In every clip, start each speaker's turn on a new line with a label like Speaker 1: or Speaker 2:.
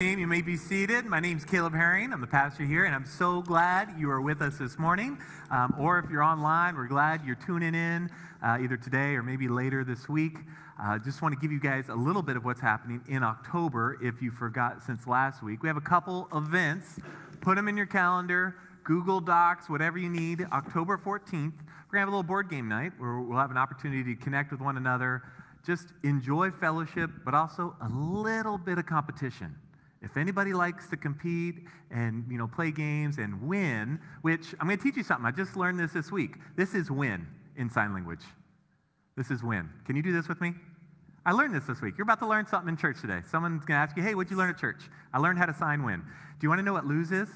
Speaker 1: You may be seated. My name is Caleb Herring. I'm the pastor here, and I'm so glad you are with us this morning. Um, or if you're online, we're glad you're tuning in uh, either today or maybe later this week. Uh, just want to give you guys a little bit of what's happening in October if you forgot since last week. We have a couple events. Put them in your calendar, Google Docs, whatever you need. October 14th, we're going to have a little board game night where we'll have an opportunity to connect with one another, just enjoy fellowship, but also a little bit of competition. If anybody likes to compete and you know play games and win, which I'm going to teach you something. I just learned this this week. This is win in sign language. This is win. Can you do this with me? I learned this this week. You're about to learn something in church today. Someone's going to ask you, "Hey, what'd you learn at church?" I learned how to sign win. Do you want to know what lose is?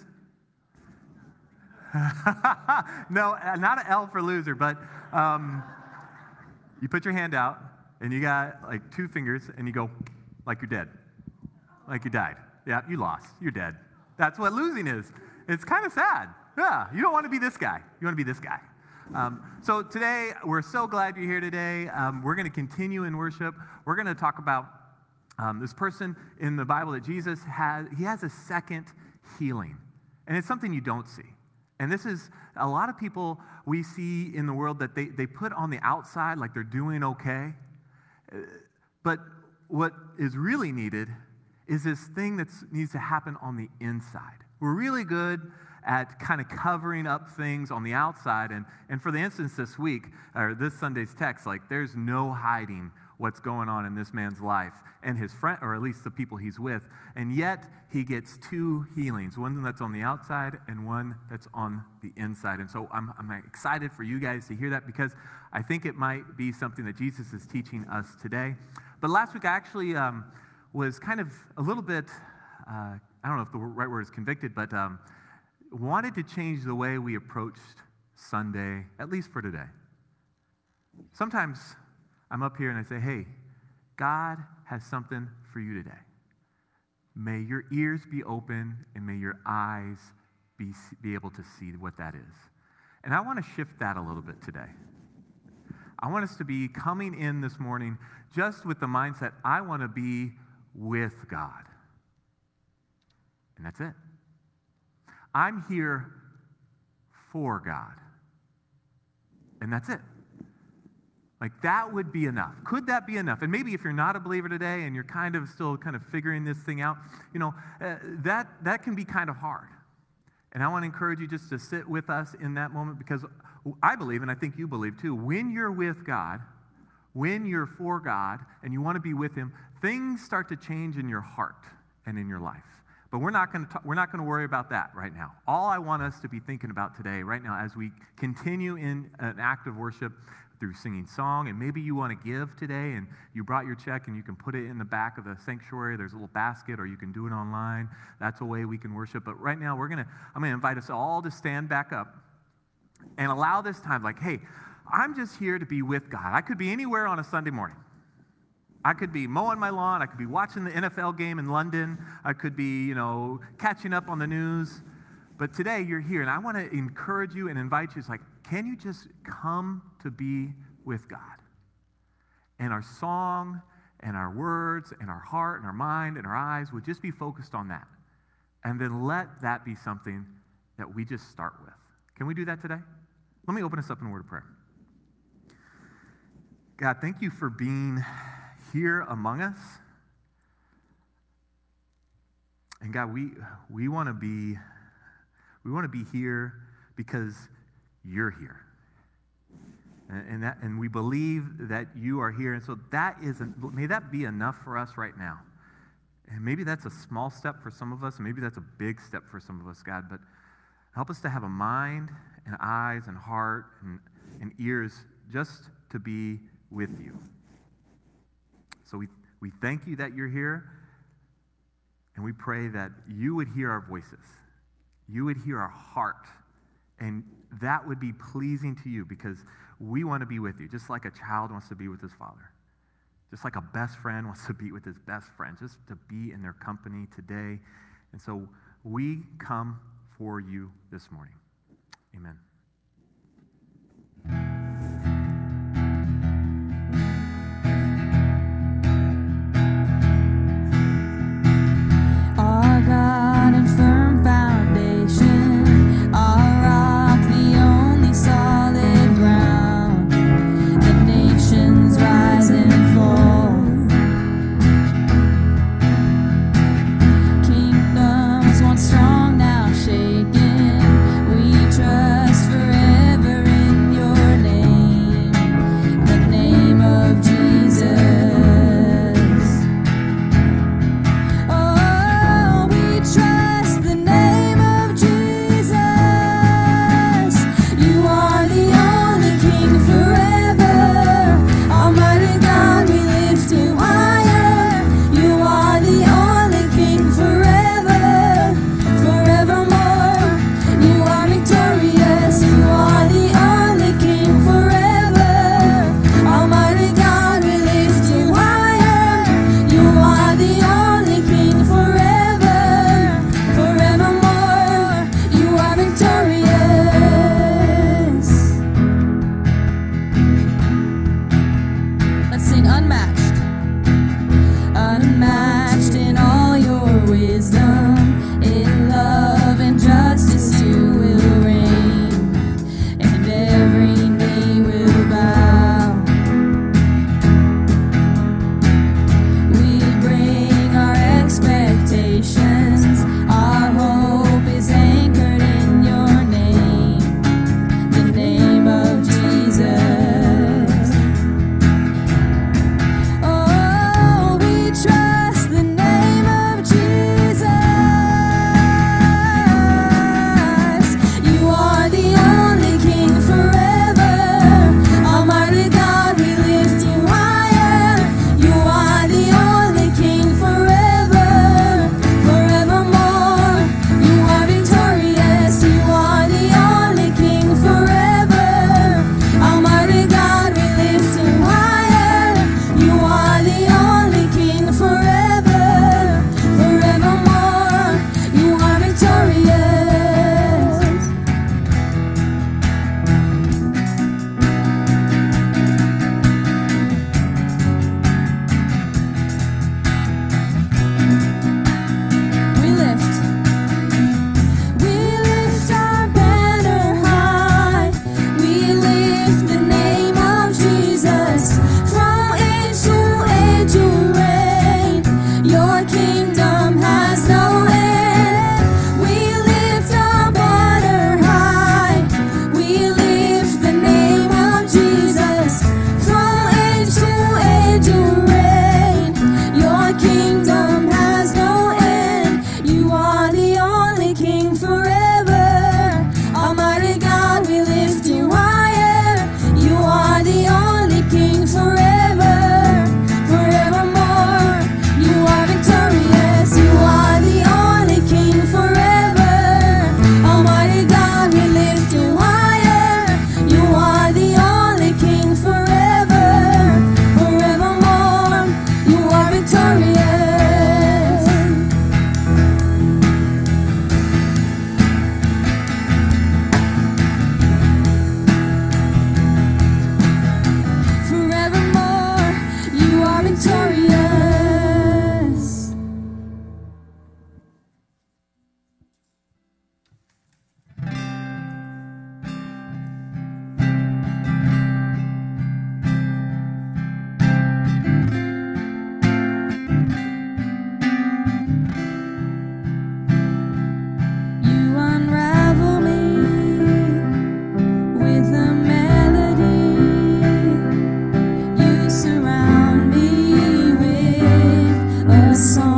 Speaker 1: no, uh, not an L for loser, but um, you put your hand out and you got like two fingers and you go like you're dead, like you died. Yeah, you lost. You're dead. That's what losing is. It's kind of sad. Yeah, you don't want to be this guy. You want to be this guy. Um, so today, we're so glad you're here today. Um, we're going to continue in worship. We're going to talk about um, this person in the Bible that Jesus has. He has a second healing, and it's something you don't see. And this is a lot of people we see in the world that they, they put on the outside like they're doing okay. Uh, but what is really needed is this thing that needs to happen on the inside. We're really good at kind of covering up things on the outside. And, and for the instance this week, or this Sunday's text, like there's no hiding what's going on in this man's life and his friend, or at least the people he's with. And yet he gets two healings one that's on the outside and one that's on the inside. And so I'm, I'm excited for you guys to hear that because I think it might be something that Jesus is teaching us today. But last week I actually. Um, was kind of a little bit, uh, I don't know if the right word is convicted, but um, wanted to change the way we approached Sunday, at least for today. Sometimes I'm up here and I say, hey, God has something for you today. May your ears be open and may your eyes be, be able to see what that is. And I want to shift that a little bit today. I want us to be coming in this morning just with the mindset I want to be with God. And that's it. I'm here for God. And that's it. Like that would be enough. Could that be enough? And maybe if you're not a believer today and you're kind of still kind of figuring this thing out, you know, uh, that that can be kind of hard. And I want to encourage you just to sit with us in that moment because I believe and I think you believe too, when you're with God, when you're for God and you want to be with him, things start to change in your heart and in your life. But we're not going to we're not going to worry about that right now. All I want us to be thinking about today, right now, as we continue in an act of worship through singing song, and maybe you want to give today, and you brought your check, and you can put it in the back of the sanctuary. There's a little basket, or you can do it online. That's a way we can worship. But right now, we're gonna I'm gonna invite us all to stand back up and allow this time, like, hey, I'm just here to be with God. I could be anywhere on a Sunday morning. I could be mowing my lawn. I could be watching the NFL game in London. I could be, you know, catching up on the news. But today you're here, and I want to encourage you and invite you. It's like, can you just come to be with God? And our song and our words and our heart and our mind and our eyes would just be focused on that. And then let that be something that we just start with. Can we do that today? Let me open us up in a word of prayer. God, thank you for being here among us. And God, we, we want to be we want to be here because you're here. And, and, that, and we believe that you are here. And so that is, may that be enough for us right now. And maybe that's a small step for some of us, and maybe that's a big step for some of us, God. But help us to have a mind and eyes and heart and, and ears just to be with you. So we, we thank you that you're here, and we pray that you would hear our voices, you would hear our heart, and that would be pleasing to you because we want to be with you, just like a child wants to be with his father. Just like a best friend wants to be with his best friend, just to be in their company today. And so we come for you this morning. Amen.
Speaker 2: song.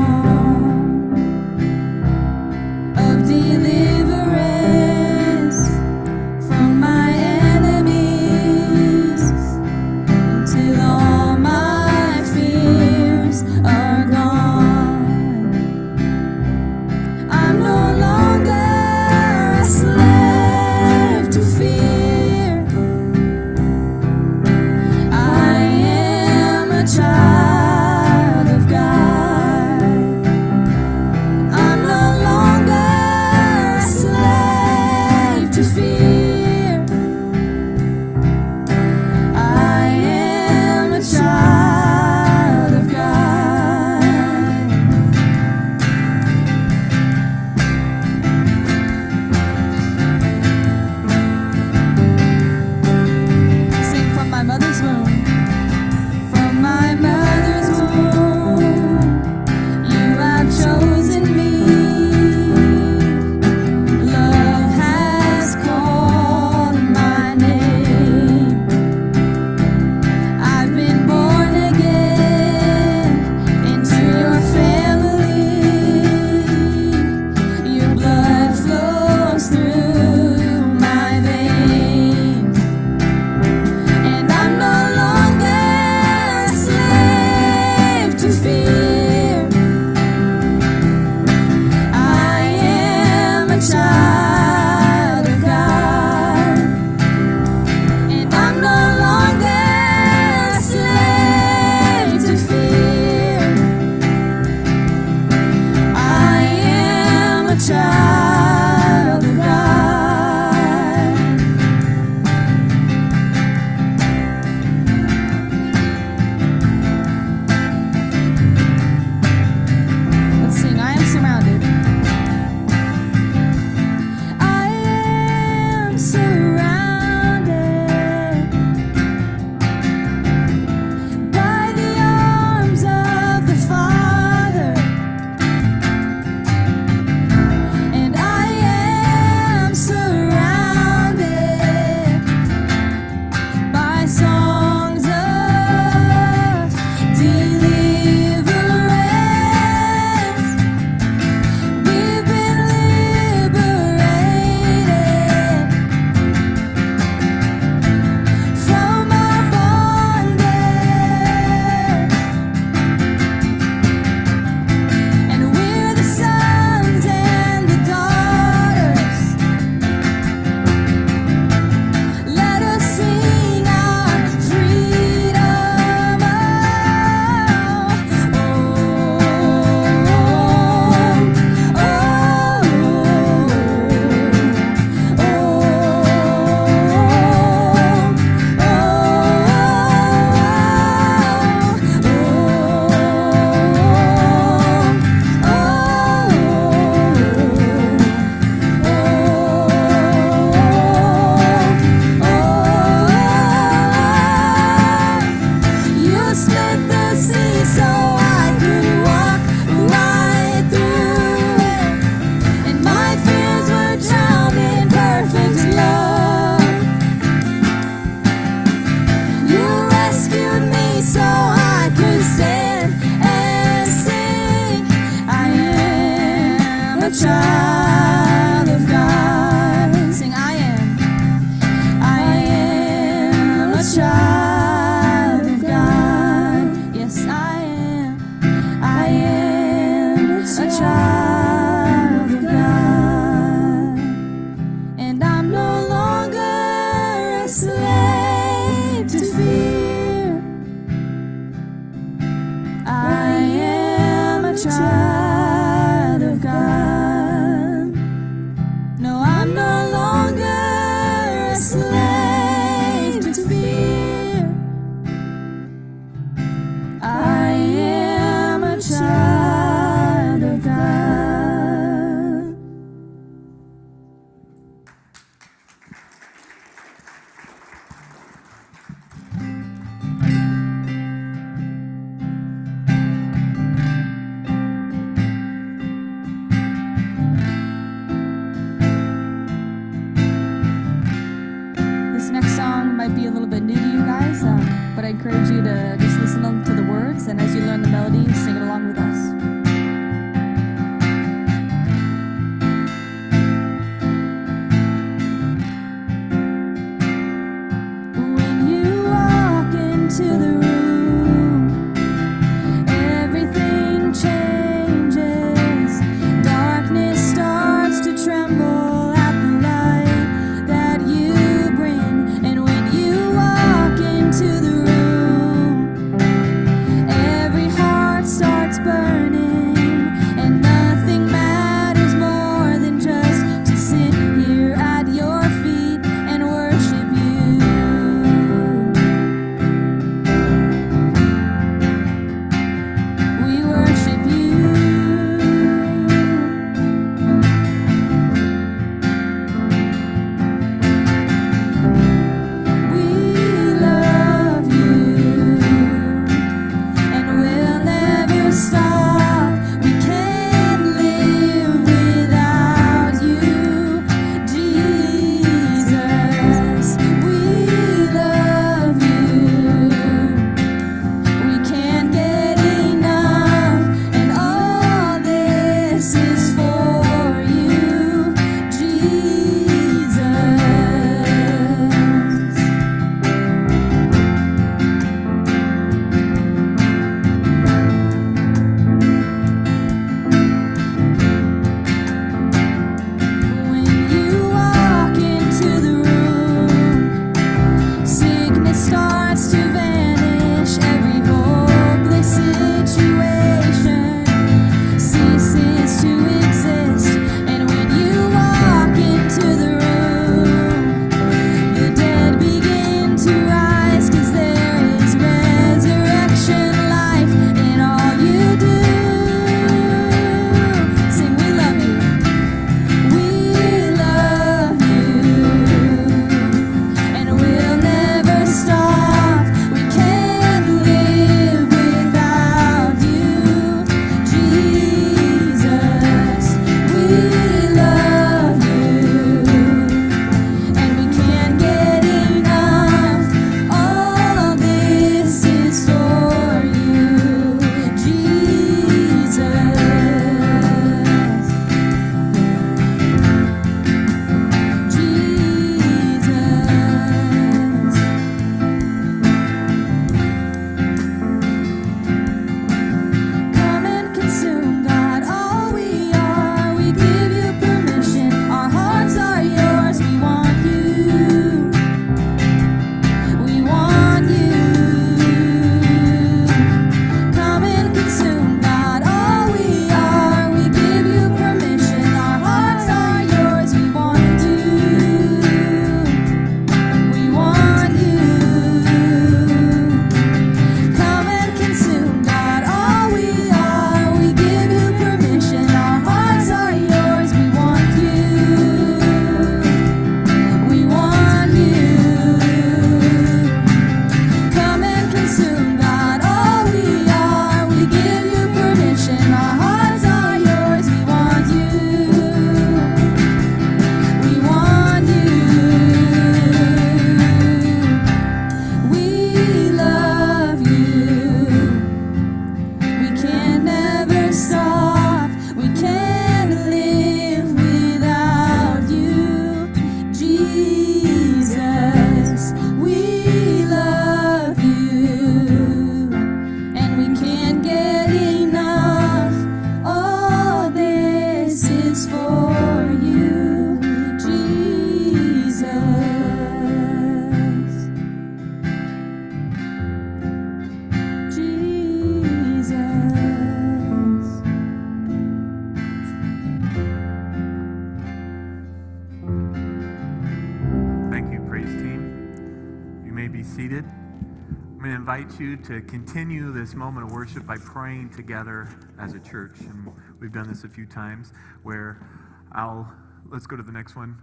Speaker 1: Invite you to continue this moment of worship by praying together as a church. And we've done this a few times where I'll, let's go to the next one.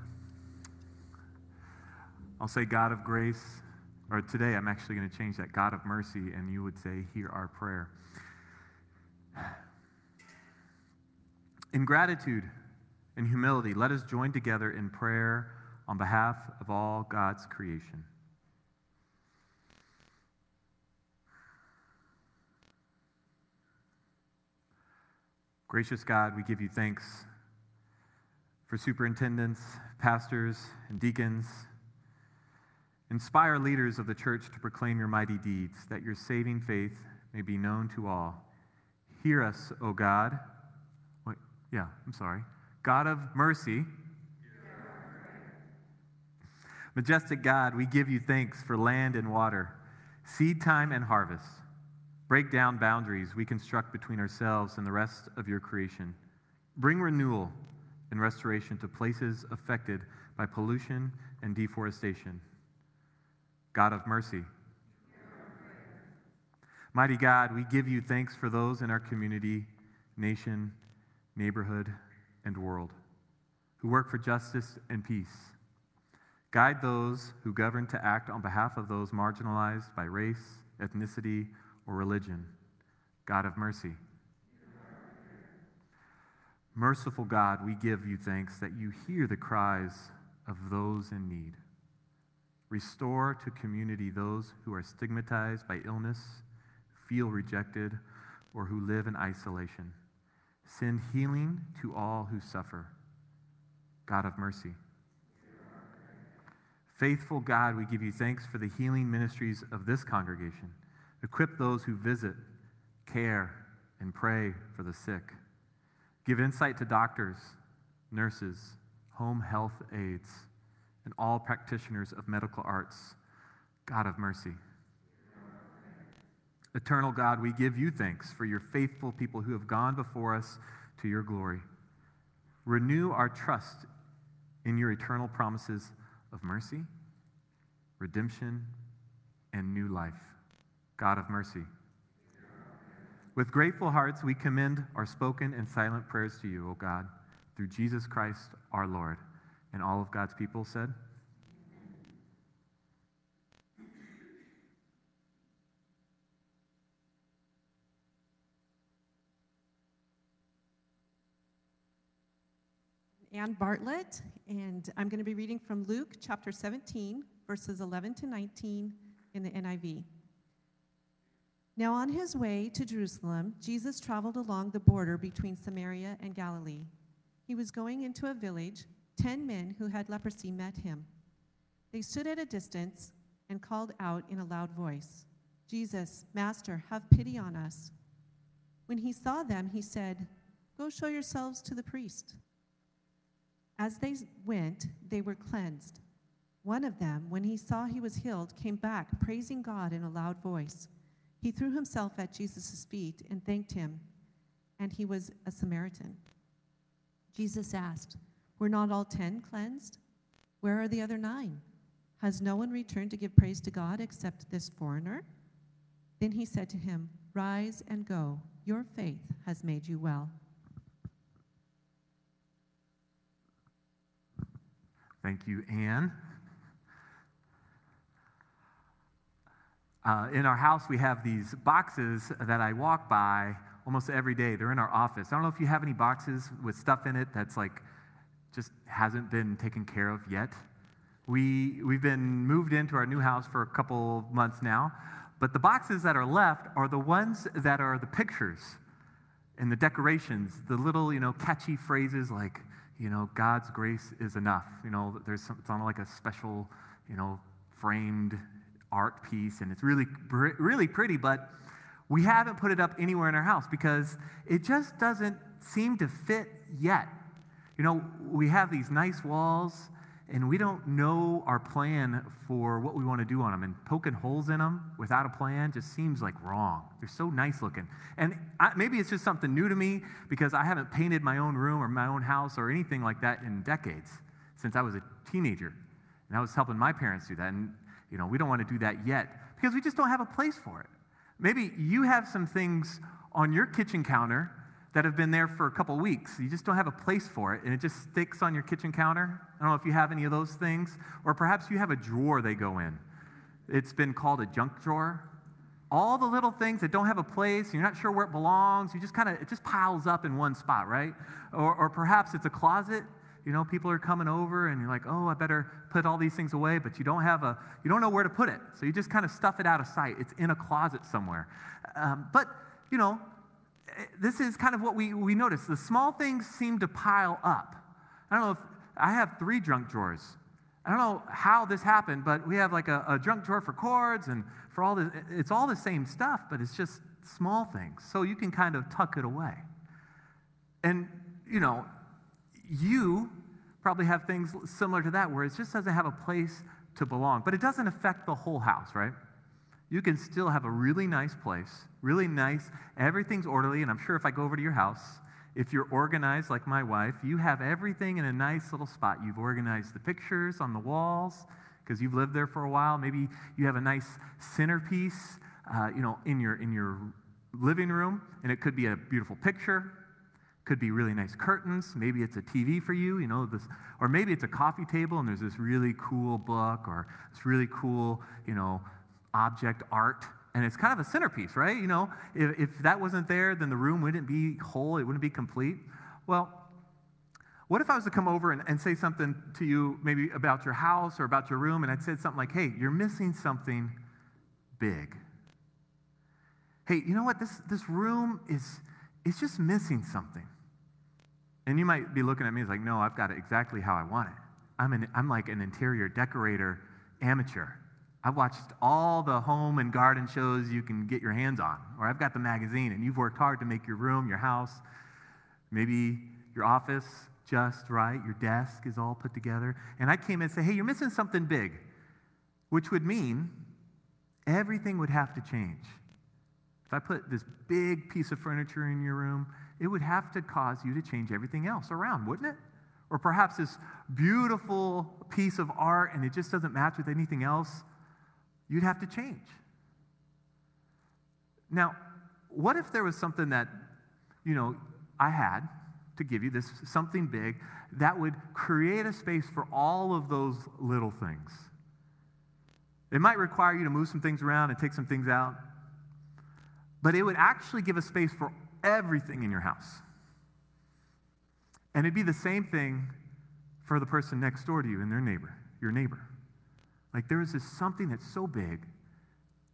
Speaker 1: I'll say, God of grace, or today I'm actually going to change that, God of mercy, and you would say, Hear our prayer. In gratitude and humility, let us join together in prayer on behalf of all God's creation. Gracious God, we give you thanks for superintendents, pastors, and deacons. Inspire leaders of the church to proclaim your mighty deeds, that your saving faith may be known to all. Hear us, O God. Wait, yeah, I'm sorry. God of mercy. Majestic God, we give you thanks for land and water, seed time and harvest. Break down boundaries we construct between ourselves and the rest of your creation. Bring renewal and restoration to places affected by pollution and deforestation. God of mercy. Mighty God, we give you thanks for those in our community, nation, neighborhood, and world who work for justice and peace. Guide those who govern to act on behalf of those marginalized by race, ethnicity, or religion. God of mercy. Merciful God, we give you thanks that you hear the cries of those in need. Restore to community those who are stigmatized by illness, feel rejected, or who live in isolation. Send healing to all who suffer. God of mercy. Faithful God, we give you thanks for the healing ministries of this congregation. Equip those who visit, care, and pray for the sick. Give insight to doctors, nurses, home health aides, and all practitioners of medical arts. God of mercy. Eternal God, we give you thanks for your faithful people who have gone before us to your glory. Renew our trust in your eternal promises of mercy, redemption, and new life. God of mercy. With grateful hearts, we commend our spoken and silent prayers to you, O God, through Jesus Christ our Lord. And all of God's people said,
Speaker 3: Ann Bartlett, and I'm going to be reading from Luke chapter 17, verses 11 to 19 in the NIV. Now, on his way to Jerusalem, Jesus traveled along the border between Samaria and Galilee. He was going into a village. Ten men who had leprosy met him. They stood at a distance and called out in a loud voice, Jesus, Master, have pity on us. When he saw them, he said, Go show yourselves to the priest. As they went, they were cleansed. One of them, when he saw he was healed, came back, praising God in a loud voice. He threw himself at Jesus' feet and thanked him, and he was a Samaritan. Jesus asked, Were not all ten cleansed? Where are the other nine? Has no one returned to give praise to God except this foreigner? Then he said to him, Rise and go. Your faith has made you well.
Speaker 1: Thank you, Anne. Uh, in our house, we have these boxes that I walk by almost every day. They're in our office. I don't know if you have any boxes with stuff in it that's like just hasn't been taken care of yet. We, we've been moved into our new house for a couple months now, but the boxes that are left are the ones that are the pictures and the decorations, the little, you know, catchy phrases like, you know, God's grace is enough. You know, there's some, it's on like a special, you know, framed art piece, and it's really, really pretty, but we haven't put it up anywhere in our house because it just doesn't seem to fit yet. You know, we have these nice walls, and we don't know our plan for what we want to do on them. And poking holes in them without a plan just seems like wrong. They're so nice looking. And I, maybe it's just something new to me because I haven't painted my own room or my own house or anything like that in decades since I was a teenager. And I was helping my parents do that. And You know, we don't want to do that yet because we just don't have a place for it. Maybe you have some things on your kitchen counter that have been there for a couple weeks. You just don't have a place for it, and it just sticks on your kitchen counter. I don't know if you have any of those things, or perhaps you have a drawer they go in. It's been called a junk drawer. All the little things that don't have a place, you're not sure where it belongs, you just kind of, it just piles up in one spot, right? Or, or perhaps it's a closet. You know, people are coming over and you're like, oh, I better put all these things away, but you don't have a, you don't know where to put it. So you just kind of stuff it out of sight. It's in a closet somewhere. Um, but, you know, this is kind of what we, we notice. The small things seem to pile up. I don't know if I have three junk drawers. I don't know how this happened, but we have like a, a junk drawer for cords and for all the, it's all the same stuff, but it's just small things. So you can kind of tuck it away. And, you know, you probably have things similar to that where it just doesn't have a place to belong, but it doesn't affect the whole house, right? You can still have a really nice place, really nice, everything's orderly, and I'm sure if I go over to your house, if you're organized like my wife, you have everything in a nice little spot. You've organized the pictures on the walls because you've lived there for a while. Maybe you have a nice centerpiece, uh, you know, in your in your living room, and it could be a beautiful picture. Could be really nice curtains. Maybe it's a TV for you, you know, this, or maybe it's a coffee table and there's this really cool book or this really cool, you know, object art and it's kind of a centerpiece, right? You know, if, if that wasn't there, then the room wouldn't be whole, it wouldn't be complete. Well, what if I was to come over and, and say something to you, maybe about your house or about your room, and I'd said something like, hey, you're missing something big. Hey, you know what? This, this room is it's just missing something. And you might be looking at me like, no, I've got it exactly how I want it. I'm, an, I'm like an interior decorator amateur. I've watched all the home and garden shows you can get your hands on, or I've got the magazine, and you've worked hard to make your room, your house, maybe your office just right, your desk is all put together. And I came in and say, hey, you're missing something big, which would mean everything would have to change. If I put this big piece of furniture in your room, it would have to cause you to change everything else around, wouldn't it? Or perhaps this beautiful piece of art and it just doesn't match with anything else you'd have to change. Now, what if there was something that, you know, I had to give you, this something big, that would create a space for all of those little things? It might require you to move some things around and take some things out, but it would actually give a space for everything in your house. And it'd be the same thing for the person next door to you and their neighbor, your neighbor. Like there is this something that's so big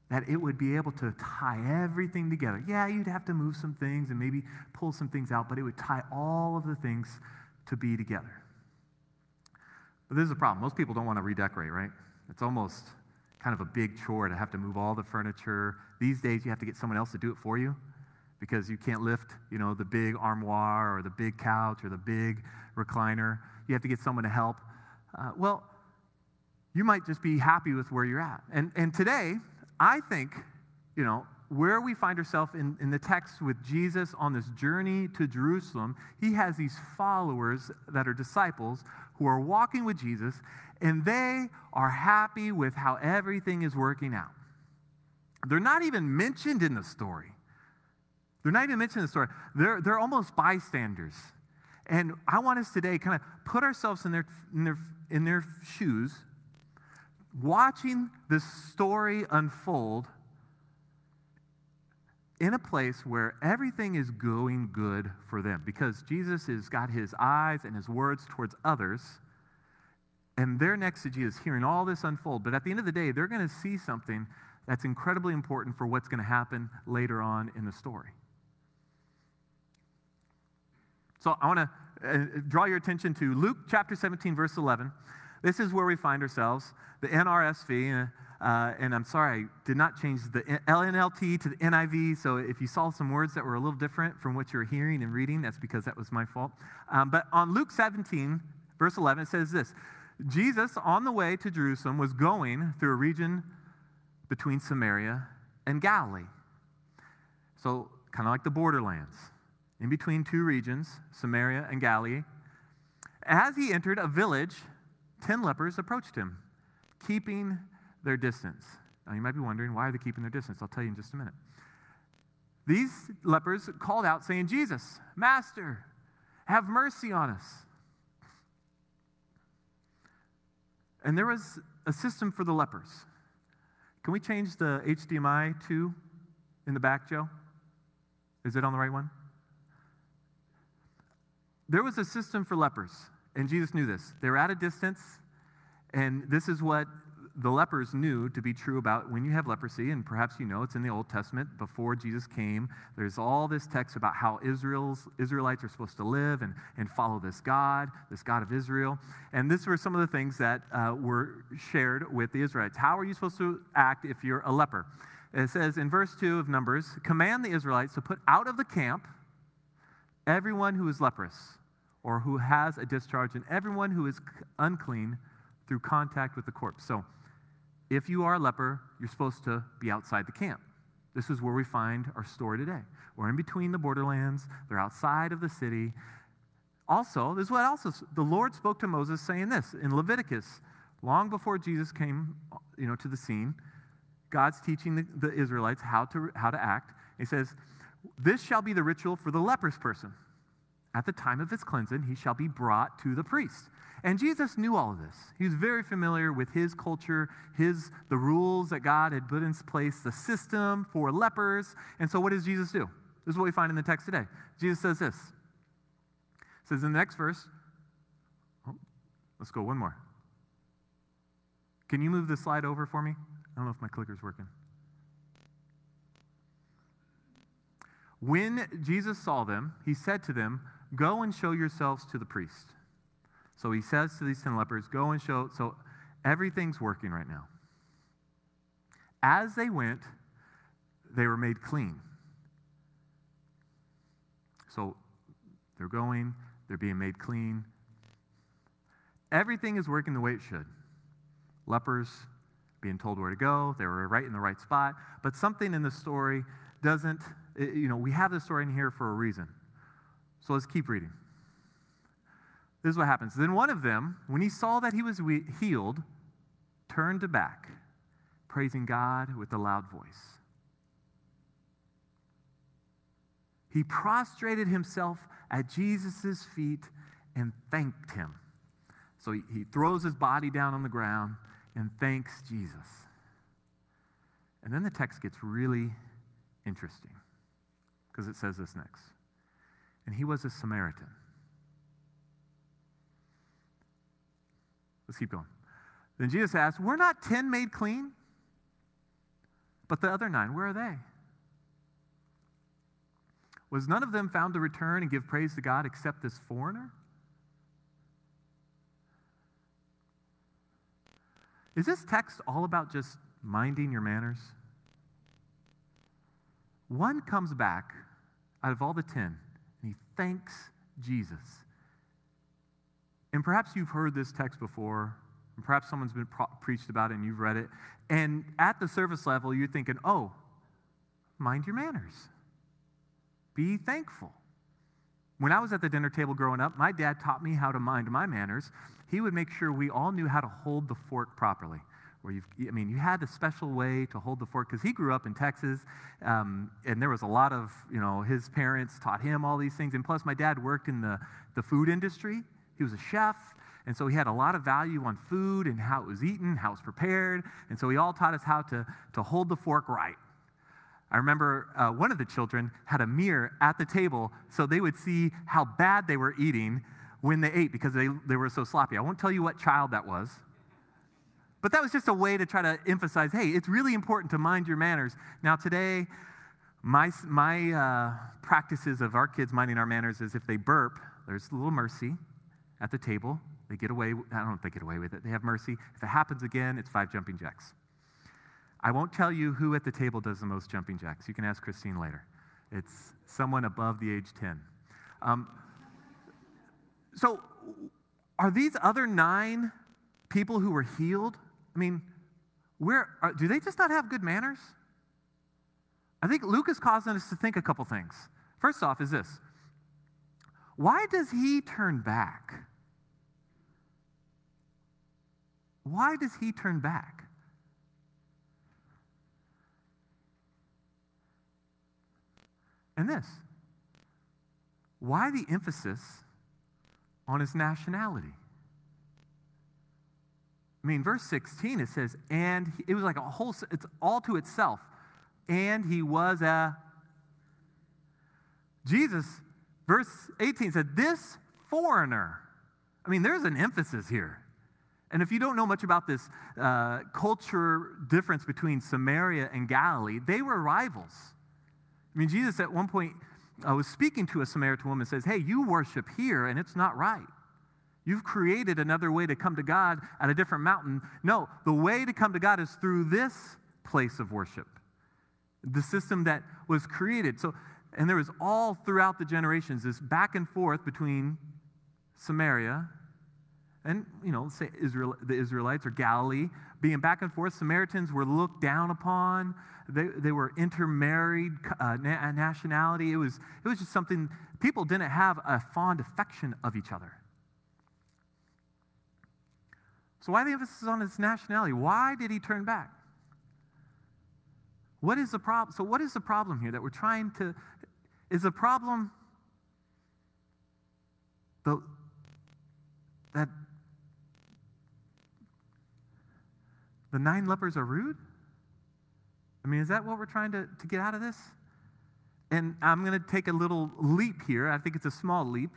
Speaker 1: that it would be able to tie everything together. Yeah, you'd have to move some things and maybe pull some things out, but it would tie all of the things to be together. But this is a problem. Most people don't want to redecorate, right? It's almost kind of a big chore to have to move all the furniture. These days, you have to get someone else to do it for you because you can't lift, you know, the big armoire or the big couch or the big recliner. You have to get someone to help. Uh, well, you might just be happy with where you're at. And, and today, I think, you know, where we find ourselves in, in the text with Jesus on this journey to Jerusalem, he has these followers that are disciples who are walking with Jesus, and they are happy with how everything is working out. They're not even mentioned in the story. They're not even mentioned in the story. They're, they're almost bystanders. And I want us today kind of put ourselves in their, in their, in their shoes watching this story unfold in a place where everything is going good for them because Jesus has got his eyes and his words towards others. And they're next to Jesus, hearing all this unfold. But at the end of the day, they're going to see something that's incredibly important for what's going to happen later on in the story. So I want to uh, draw your attention to Luke chapter 17, verse 11. This is where we find ourselves. The NRSV, uh, and I'm sorry, I did not change the LNLT to the NIV. So if you saw some words that were a little different from what you're hearing and reading, that's because that was my fault. Um, but on Luke 17, verse 11, it says this Jesus, on the way to Jerusalem, was going through a region between Samaria and Galilee. So, kind of like the borderlands, in between two regions, Samaria and Galilee. As he entered a village, ten lepers approached him, keeping their distance. Now, you might be wondering, why are they keeping their distance? I'll tell you in just a minute. These lepers called out, saying, Jesus, Master, have mercy on us. And there was a system for the lepers. Can we change the HDMI to in the back, Joe? Is it on the right one? There was a system for lepers, and Jesus knew this. They were at a distance, and this is what the lepers knew to be true about when you have leprosy, and perhaps you know it's in the Old Testament before Jesus came. There's all this text about how Israel's Israelites are supposed to live and, and follow this God, this God of Israel. And these were some of the things that uh, were shared with the Israelites. How are you supposed to act if you're a leper? It says in verse 2 of Numbers command the Israelites to put out of the camp everyone who is leprous or who has a discharge, and everyone who is unclean through contact with the corpse. So, if you are a leper, you're supposed to be outside the camp. This is where we find our story today. We're in between the borderlands, they're outside of the city. Also, this is what else the Lord spoke to Moses saying this in Leviticus, long before Jesus came you know, to the scene. God's teaching the, the Israelites how to, how to act. He says, This shall be the ritual for the leprous person. At the time of his cleansing, he shall be brought to the priest. And Jesus knew all of this. He was very familiar with his culture, his the rules that God had put in place, the system for lepers. And so what does Jesus do? This is what we find in the text today. Jesus says this. It says in the next verse, oh, let's go one more. Can you move the slide over for me? I don't know if my clicker's working. When Jesus saw them, he said to them, Go and show yourselves to the priest. So he says to these 10 lepers, Go and show. So everything's working right now. As they went, they were made clean. So they're going, they're being made clean. Everything is working the way it should. Lepers being told where to go, they were right in the right spot. But something in the story doesn't, eh, you know, we have the story in here for a reason. So let's keep reading. This is what happens. Then one of them, when he saw that he was healed, turned to back, praising God with a loud voice. He prostrated himself at Jesus' feet and thanked him. So he, he throws his body down on the ground and thanks Jesus. And then the text gets really interesting because it says this next. And he was a Samaritan. Let's keep going. Then Jesus asked, Were not ten made clean? But the other nine, where are they? Was none of them found to return and give praise to God except this foreigner? Is this text all about just minding your manners? One comes back out of all the ten, thanks Jesus. And perhaps you've heard this text before, and perhaps someone's been preached about it and you've read it. And at the service level, you're thinking, oh, mind your manners, be thankful. When I was at the dinner table growing up, my dad taught me how to mind my manners. He would make sure we all knew how to hold the fork properly. Where you've, I mean, you had a special way to hold the fork because he grew up in Texas, um, and there was a lot of, you know, his parents taught him all these things. And plus, my dad worked in the, the food industry. He was a chef, and so he had a lot of value on food and how it was eaten, how it was prepared. And so he all taught us how to, to hold the fork right. I remember uh, one of the children had a mirror at the table so they would see how bad they were eating when they ate because they, they were so sloppy. I won't tell you what child that was. But that was just a way to try to emphasize hey, it's really important to mind your manners. Now, today, my, my uh, practices of our kids minding our manners is if they burp, there's a little mercy at the table. They get away, I don't know if they get away with it. They have mercy. If it happens again, it's five jumping jacks. I won't tell you who at the table does the most jumping jacks. You can ask Christine later. It's someone above the age 10. Um, so, are these other nine people who were healed? I mean, where are, uh, do they just not have good manners? I think Luke is causing us to think a couple things. First off, is this why does he turn back? Why does he turn back? And this why the emphasis on his nationality? I mean, verse 16, it says, and it was like a whole, it's all to itself. And he was a. Jesus, verse 18 said, this foreigner. I mean, there's an emphasis here. And if you don't know much about this uh, culture difference between Samaria and Galilee, they were rivals. I mean, Jesus at one point uh, was speaking to a Samaritan woman and says, Hey, you worship here, and it's not right. You've created another way to come to God at a different mountain. No, the way to come to God is through this place of worship, the system that was created. So, and there was all throughout the generations this back and forth between Samaria and, you know, say Israel, the Israelites or Galilee, being back and forth. Samaritans were looked down upon. They, they were intermarried uh, na- nationality. It was, it was just something, people didn't have a fond affection of each other. So, why the emphasis on his nationality? Why did he turn back? What is the problem? So, what is the problem here that we're trying to? Is the problem the, that the nine lepers are rude? I mean, is that what we're trying to, to get out of this? And I'm going to take a little leap here. I think it's a small leap.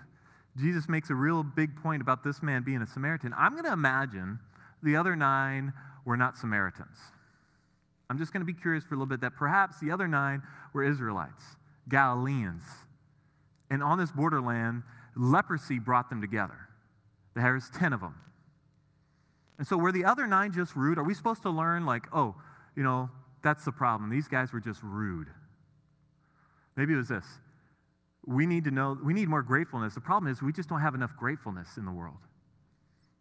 Speaker 1: Jesus makes a real big point about this man being a Samaritan. I'm going to imagine the other nine were not Samaritans. I'm just going to be curious for a little bit that perhaps the other nine were Israelites, Galileans. And on this borderland, leprosy brought them together. There's 10 of them. And so were the other nine just rude? Are we supposed to learn, like, oh, you know, that's the problem. These guys were just rude. Maybe it was this we need to know, we need more gratefulness. The problem is we just don't have enough gratefulness in the world.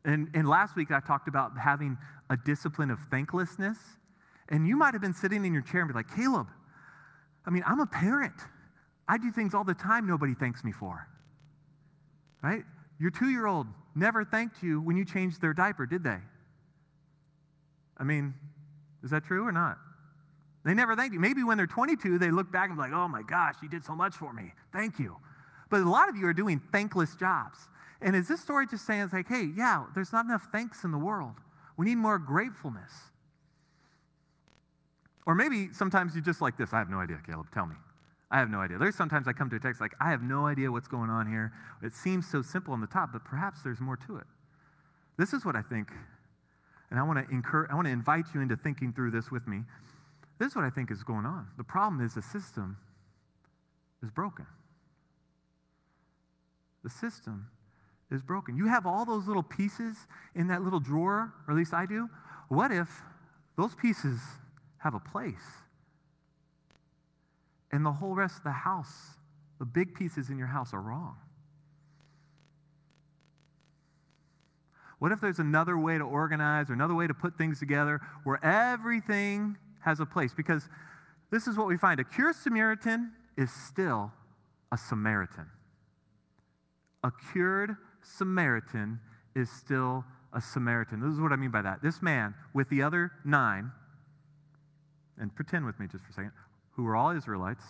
Speaker 1: And, and last week I talked about having a discipline of thanklessness. And you might have been sitting in your chair and be like, Caleb, I mean, I'm a parent. I do things all the time nobody thanks me for. Right? Your two year old never thanked you when you changed their diaper, did they? I mean, is that true or not? They never thank you. Maybe when they're 22, they look back and be like, oh my gosh, you did so much for me. Thank you. But a lot of you are doing thankless jobs. And is this story just saying, it's like, hey, yeah, there's not enough thanks in the world. We need more gratefulness. Or maybe sometimes you just like this. I have no idea, Caleb. Tell me. I have no idea. There's sometimes I come to a text like, I have no idea what's going on here. It seems so simple on the top, but perhaps there's more to it. This is what I think, and I want to encourage, I want to invite you into thinking through this with me. This is what I think is going on. The problem is the system is broken. The system is broken. You have all those little pieces in that little drawer, or at least I do. What if those pieces have a place? And the whole rest of the house, the big pieces in your house, are wrong. What if there's another way to organize or another way to put things together where everything has a place? Because this is what we find a cured Samaritan is still a Samaritan. A cured Samaritan is still a Samaritan. This is what I mean by that. This man, with the other nine, and pretend with me just for a second, who were all Israelites,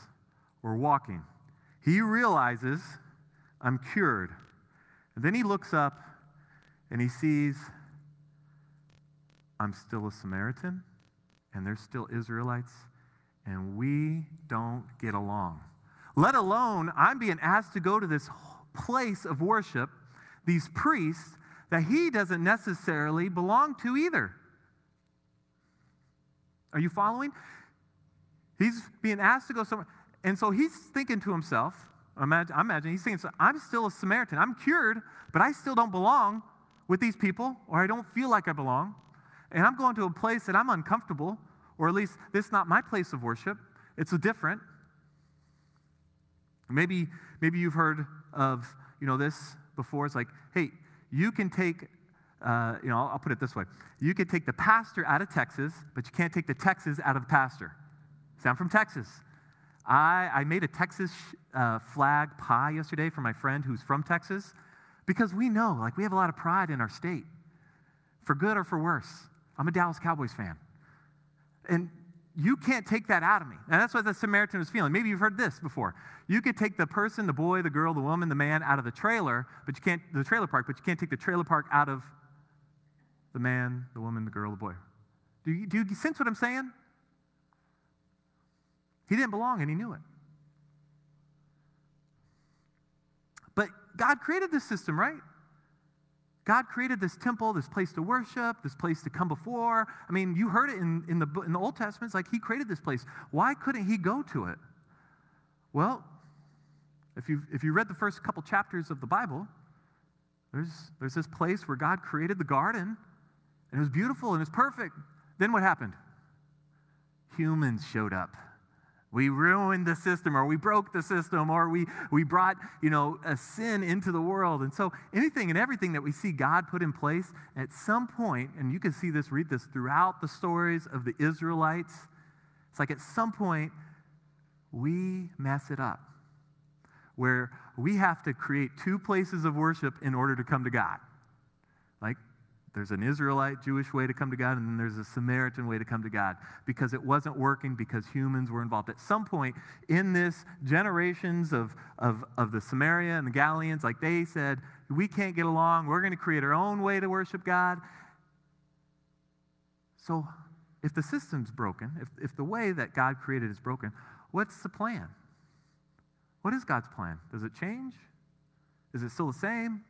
Speaker 1: were walking. He realizes, I'm cured. And then he looks up and he sees, I'm still a Samaritan, and they're still Israelites, and we don't get along. Let alone, I'm being asked to go to this place of worship, these priests that he doesn't necessarily belong to either. Are you following? He's being asked to go somewhere. And so he's thinking to himself, imagine, I imagine he's thinking, I'm still a Samaritan. I'm cured, but I still don't belong with these people, or I don't feel like I belong. And I'm going to a place that I'm uncomfortable, or at least this is not my place of worship. It's a different. Maybe, maybe you've heard of you know this before. It's like, hey, you can take uh, you know, I'll put it this way. You can take the pastor out of Texas, but you can't take the Texas out of the pastor. See, I'm from Texas. I, I made a Texas uh, flag pie yesterday for my friend who's from Texas because we know, like, we have a lot of pride in our state, for good or for worse. I'm a Dallas Cowboys fan. And you can't take that out of me. And that's what the Samaritan was feeling. Maybe you've heard this before. You could take the person, the boy, the girl, the woman, the man out of the trailer, but you can't, the trailer park, but you can't take the trailer park out of the man, the woman, the girl, the boy. Do you, do you sense what I'm saying? He didn't belong and he knew it. But God created this system, right? God created this temple, this place to worship, this place to come before. I mean, you heard it in, in, the, in the Old Testament. It's like He created this place. Why couldn't He go to it? Well, if you if you read the first couple chapters of the Bible, there's, there's this place where God created the garden, and it was beautiful and it's perfect. Then what happened? Humans showed up. We ruined the system, or we broke the system, or we, we brought, you know, a sin into the world. And so anything and everything that we see God put in place, at some point, and you can see this, read this throughout the stories of the Israelites, it's like at some point, we mess it up. Where we have to create two places of worship in order to come to God. There's an Israelite Jewish way to come to God, and then there's a Samaritan way to come to God because it wasn't working because humans were involved. At some point in this, generations of, of, of the Samaria and the Galileans, like they said, we can't get along. We're going to create our own way to worship God. So, if the system's broken, if, if the way that God created is broken, what's the plan? What is God's plan? Does it change? Is it still the same?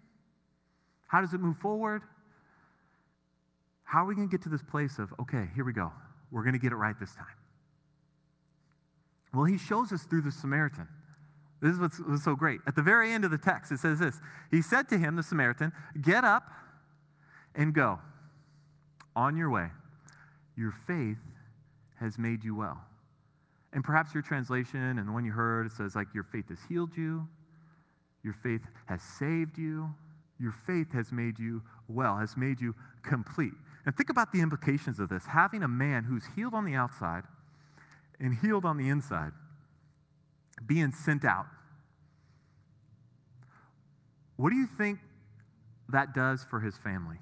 Speaker 1: How does it move forward? How are we going to get to this place of, okay, here we go. We're going to get it right this time? Well, he shows us through the Samaritan. This is what's, what's so great. At the very end of the text, it says this He said to him, the Samaritan, Get up and go on your way. Your faith has made you well. And perhaps your translation and the one you heard, it says, like, Your faith has healed you, your faith has saved you, your faith has made you well, has made you complete. And think about the implications of this having a man who's healed on the outside and healed on the inside, being sent out. What do you think that does for his family?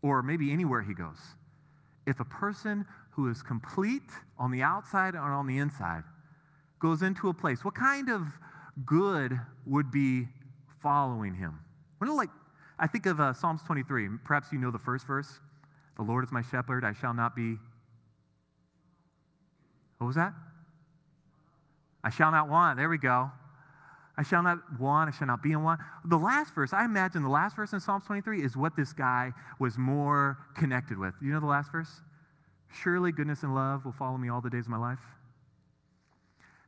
Speaker 1: Or maybe anywhere he goes. If a person who is complete on the outside and on the inside goes into a place, what kind of good would be following him? Wouldn't like I think of uh, Psalms 23. Perhaps you know the first verse. The Lord is my shepherd, I shall not be. What was that? I shall not want. There we go. I shall not want, I shall not be in want. The last verse, I imagine the last verse in Psalms 23 is what this guy was more connected with. You know the last verse? Surely goodness and love will follow me all the days of my life.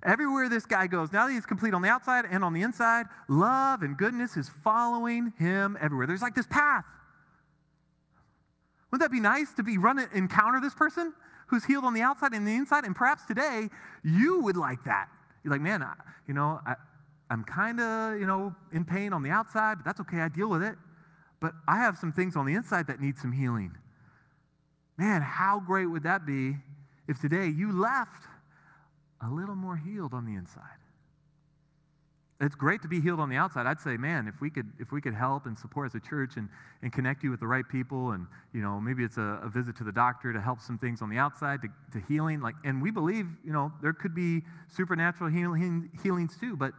Speaker 1: Everywhere this guy goes, now that he's complete on the outside and on the inside, love and goodness is following him everywhere. There's like this path. Wouldn't that be nice to be run encounter this person who's healed on the outside and the inside? And perhaps today you would like that. You're like, man, I, you know, I, I'm kind of, you know, in pain on the outside, but that's okay. I deal with it. But I have some things on the inside that need some healing. Man, how great would that be if today you left a little more healed on the inside. It's great to be healed on the outside. I'd say, man, if we could, if we could help and support as a church and, and connect you with the right people, and you know, maybe it's a, a visit to the doctor to help some things on the outside to, to healing. Like, and we believe, you know, there could be supernatural healing, healings too. But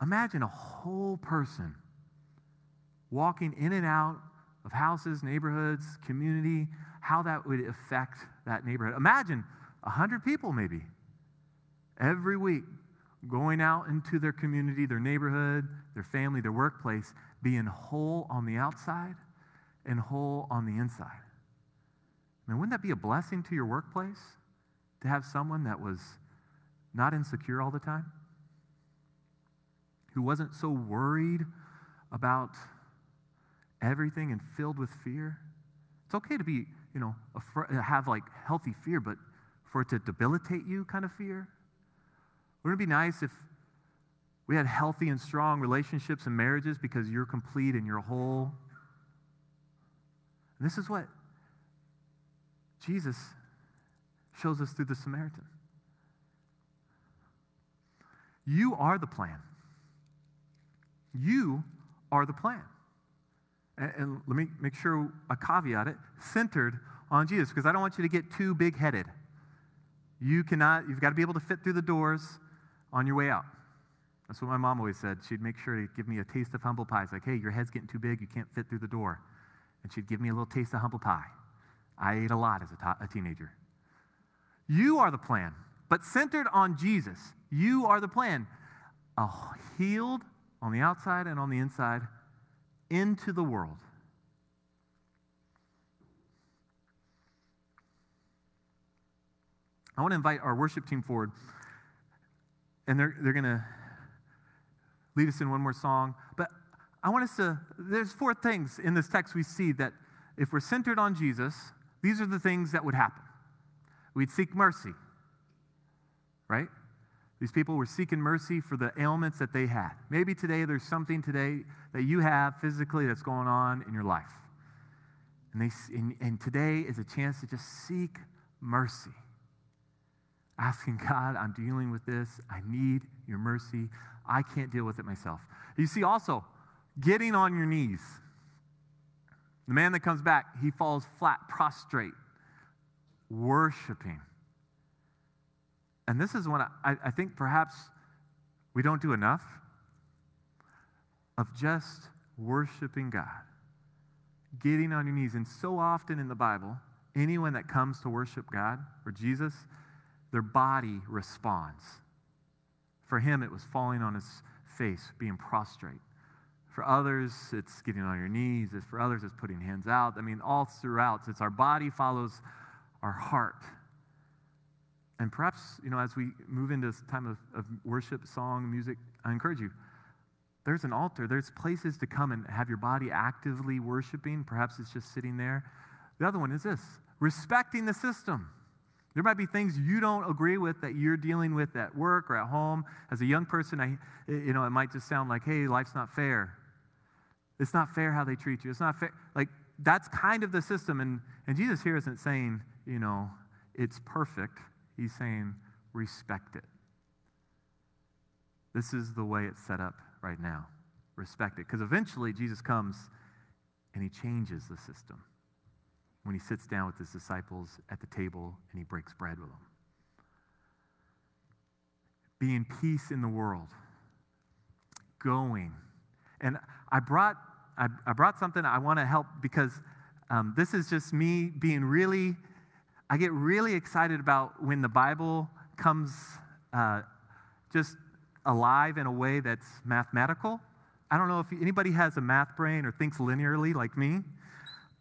Speaker 1: imagine a whole person walking in and out of houses, neighborhoods, community, how that would affect that neighborhood. Imagine 100 people maybe, every week, going out into their community, their neighborhood, their family, their workplace, being whole on the outside and whole on the inside. I mean, wouldn't that be a blessing to your workplace to have someone that was not insecure all the time? Who wasn't so worried about everything and filled with fear? It's okay to be, you know, have like healthy fear, but for it to debilitate you kind of fear? Wouldn't it be nice if we had healthy and strong relationships and marriages because you're complete and you're whole? And this is what Jesus shows us through the Samaritan. You are the plan. You are the plan. And, and let me make sure I caveat it centered on Jesus because I don't want you to get too big headed. You cannot, you've got to be able to fit through the doors on your way out. That's what my mom always said. She'd make sure to give me a taste of humble pie. It's like, hey, your head's getting too big, you can't fit through the door. And she'd give me a little taste of humble pie. I ate a lot as a, teenager. You are the plan, but centered on Jesus. You are the plan. Healed on the outside and on the inside into the world. I want to invite our worship team forward, and they're, they're going to lead us in one more song. But I want us to, there's four things in this text we see that if we're centered on Jesus, these are the things that would happen. We'd seek mercy, right? These people were seeking mercy for the ailments that they had. Maybe today there's something today that you have physically that's going on in your life. And, they, and, and today is a chance to just seek mercy asking God, I'm dealing with this. I need your mercy. I can't deal with it myself. You see, also, getting on your knees. The man that comes back, he falls flat, prostrate, worshiping. And this is when I, I think perhaps we don't do enough of just worshiping God, getting on your knees. And so often in the Bible, anyone that comes to worship God or Jesus, their body responds. For him, it was falling on his face, being prostrate. For others, it's getting on your knees. For others, it's putting hands out. I mean, all throughout, it's our body follows our heart. And perhaps, you know, as we move into this time of, of worship, song, music, I encourage you, there's an altar. There's places to come and have your body actively worshiping. Perhaps it's just sitting there. The other one is this respecting the system. There might be things you don't agree with that you're dealing with at work or at home. As a young person, I, you know, it might just sound like, hey, life's not fair. It's not fair how they treat you. It's not fair. Like, that's kind of the system. And, and Jesus here isn't saying, you know, it's perfect. He's saying, respect it. This is the way it's set up right now. Respect it. Because eventually Jesus comes and he changes the system when he sits down with his disciples at the table and he breaks bread with them. Being peace in the world, going. And I brought, I, I brought something I want to help because um, this is just me being really, I get really excited about when the Bible comes uh, just alive in a way that's mathematical. I don't know if anybody has a math brain or thinks linearly like me,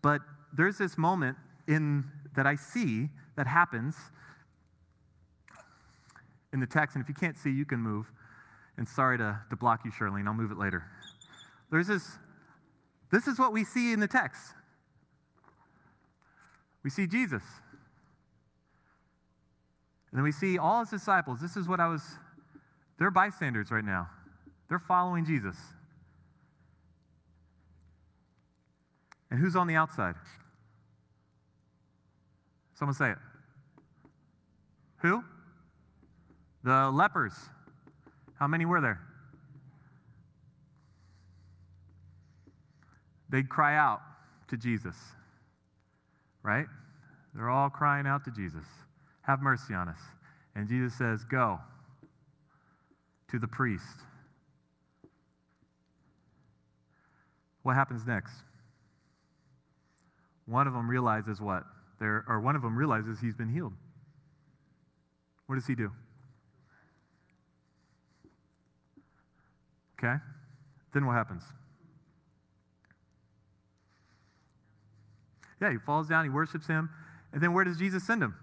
Speaker 1: but there's this moment in that I see that happens in the text, and if you can't see, you can move. And sorry to, to block you, Charlene, I'll move it later. There's this, this is what we see in the text. We see Jesus. And then we see all his disciples. This is what I was, they're bystanders right now. They're following Jesus. And who's on the outside? Someone say it. Who? The lepers. How many were there? They'd cry out to Jesus, right? They're all crying out to Jesus, Have mercy on us. And Jesus says, Go to the priest. What happens next? One of them realizes what? There, or one of them realizes he's been healed. What does he do? Okay? Then what happens? Yeah, he falls down, he worships him, and then where does Jesus send him?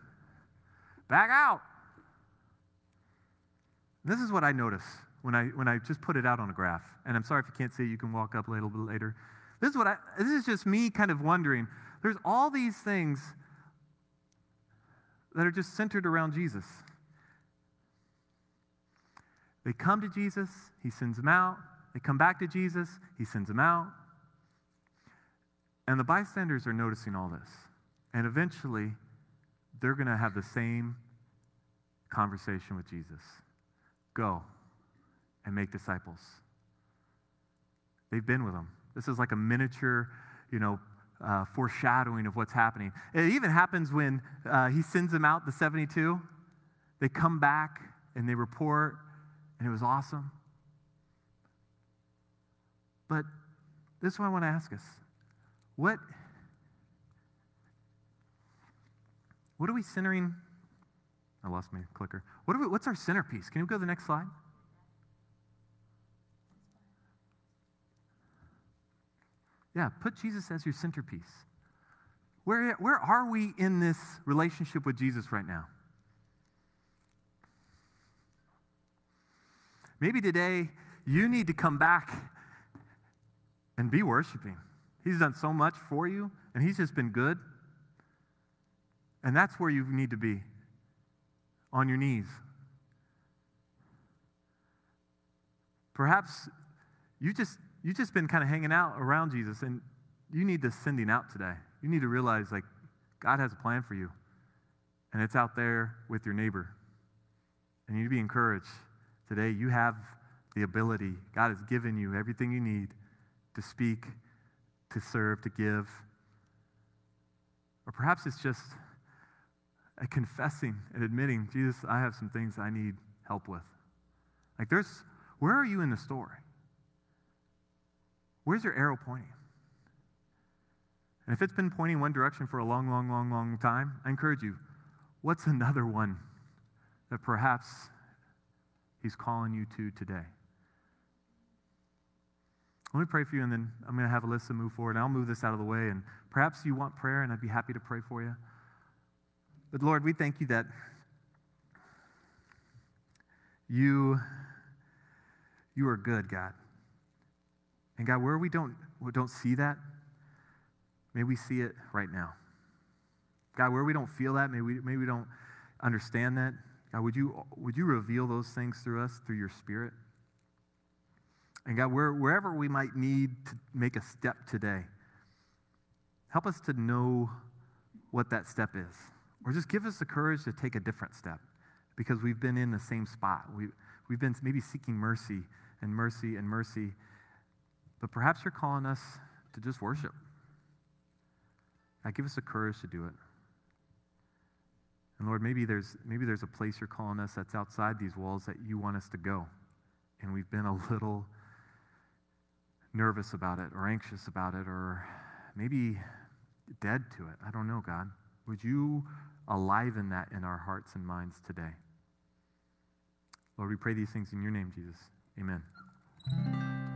Speaker 1: Back out. This is what I notice when I when I just put it out on a graph. And I'm sorry if you can't see, you can walk up a little bit later. This is what I this is just me kind of wondering. There's all these things that are just centered around Jesus. They come to Jesus, he sends them out. They come back to Jesus, he sends them out. And the bystanders are noticing all this. And eventually, they're going to have the same conversation with Jesus Go and make disciples. They've been with him. This is like a miniature, you know, uh, foreshadowing of what's happening. It even happens when uh, he sends them out, the 72. They come back and they report, and it was awesome. But this is what I want to ask us. What, what are we centering? I lost my clicker. What we, what's our centerpiece? Can you go to the next slide? Yeah, put Jesus as your centerpiece. Where, where are we in this relationship with Jesus right now? Maybe today you need to come back and be worshiping. He's done so much for you, and He's just been good. And that's where you need to be on your knees. Perhaps you just you just been kind of hanging out around Jesus and you need to sending out today. You need to realize like God has a plan for you. And it's out there with your neighbor. And you need to be encouraged. Today you have the ability. God has given you everything you need to speak, to serve, to give. Or perhaps it's just a confessing and admitting, Jesus, I have some things I need help with. Like there's where are you in the story? Where's your arrow pointing? And if it's been pointing one direction for a long, long, long, long time, I encourage you, what's another one that perhaps He's calling you to today? Let me pray for you, and then I'm going to have Alyssa move forward. I'll move this out of the way, and perhaps you want prayer, and I'd be happy to pray for you. But Lord, we thank you that you, you are good, God. And God, where we don't, we don't see that, may we see it right now. God, where we don't feel that, may we, may we don't understand that. God, would you, would you reveal those things through us, through your spirit? And God, where, wherever we might need to make a step today, help us to know what that step is. Or just give us the courage to take a different step because we've been in the same spot. We, we've been maybe seeking mercy and mercy and mercy but perhaps you're calling us to just worship. God, give us the courage to do it. And Lord, maybe there's, maybe there's a place you're calling us that's outside these walls that you want us to go. And we've been a little nervous about it or anxious about it or maybe dead to it. I don't know, God. Would you aliven that in our hearts and minds today? Lord, we pray these things in your name, Jesus. Amen.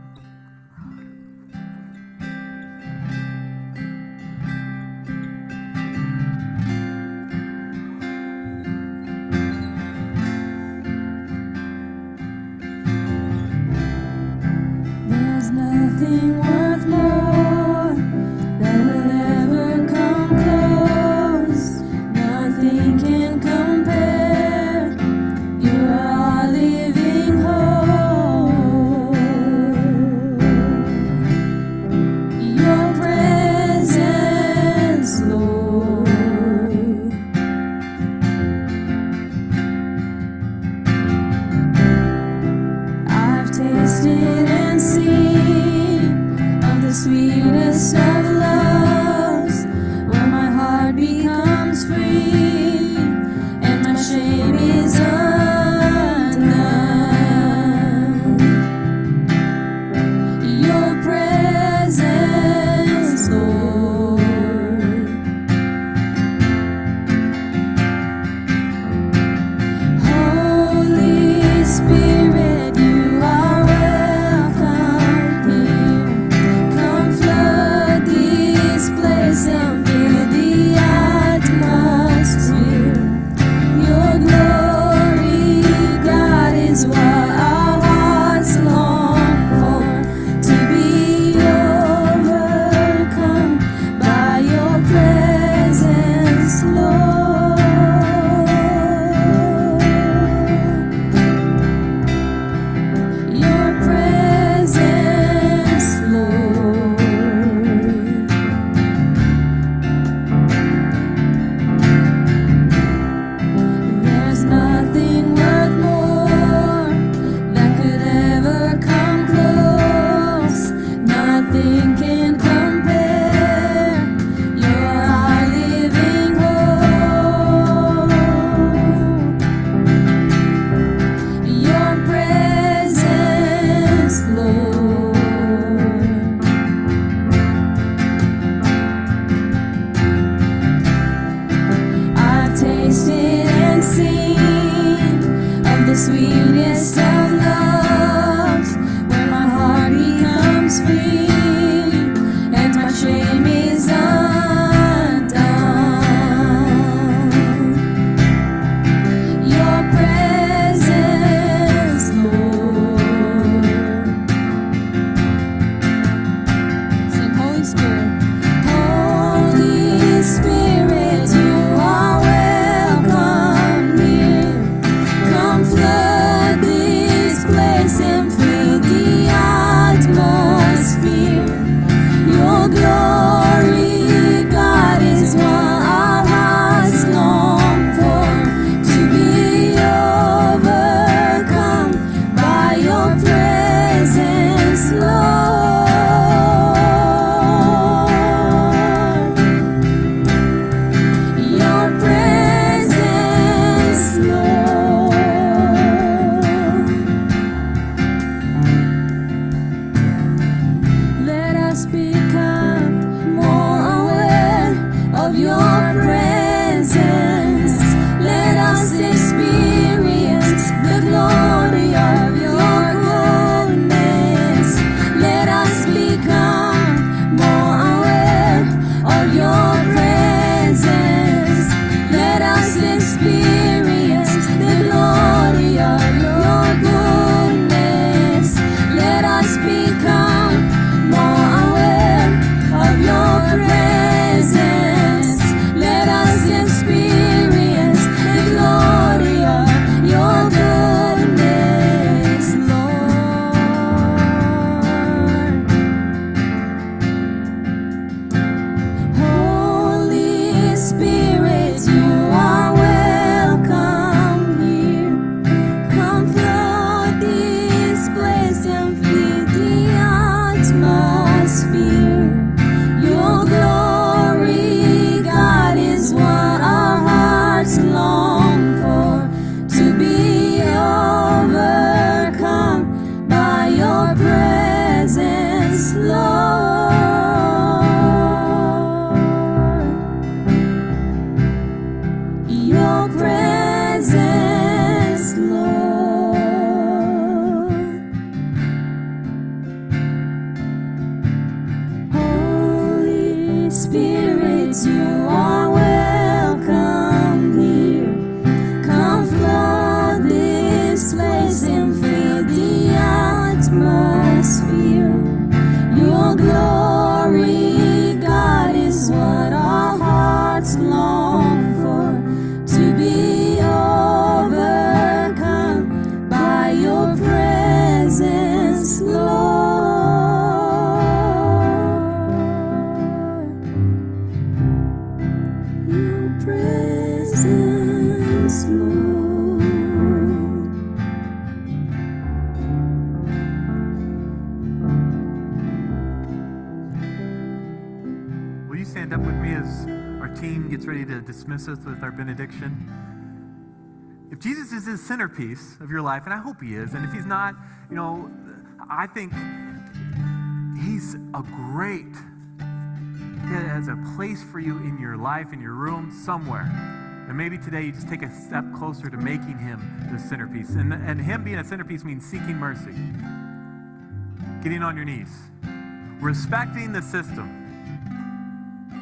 Speaker 1: Dismiss us with our benediction? If Jesus is the centerpiece of your life, and I hope he is, and if he's not, you know, I think he's a great, he has a place for you in your life, in your room, somewhere. And maybe today you just take a step closer to making him the centerpiece. And, and him being a centerpiece means seeking mercy, getting on your knees, respecting the system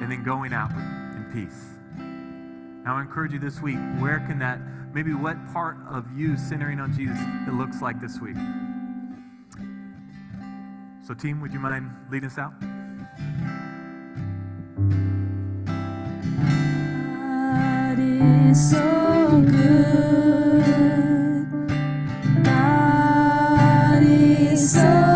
Speaker 1: and then going out in peace. Now, I encourage you this week, where can that, maybe what part of you centering on Jesus it looks like this week? So, team, would you mind leading us out?
Speaker 2: God is so good. God is so